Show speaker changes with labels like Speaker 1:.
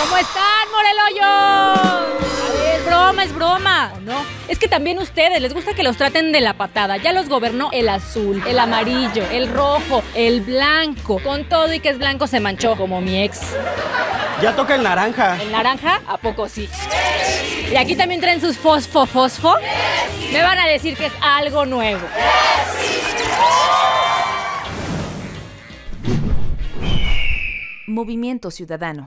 Speaker 1: ¿Cómo están, Moreloyos? Es broma, es broma. No? Es que también ustedes les gusta que los traten de la patada. Ya los gobernó el azul, el amarillo, el rojo, el blanco. Con todo y que es blanco se manchó, como mi ex.
Speaker 2: Ya toca el naranja.
Speaker 1: ¿El naranja? ¿A poco sí? ¿Y aquí también traen sus fosfo, fosfo? Me van a decir que es algo nuevo.
Speaker 3: Movimiento Ciudadano.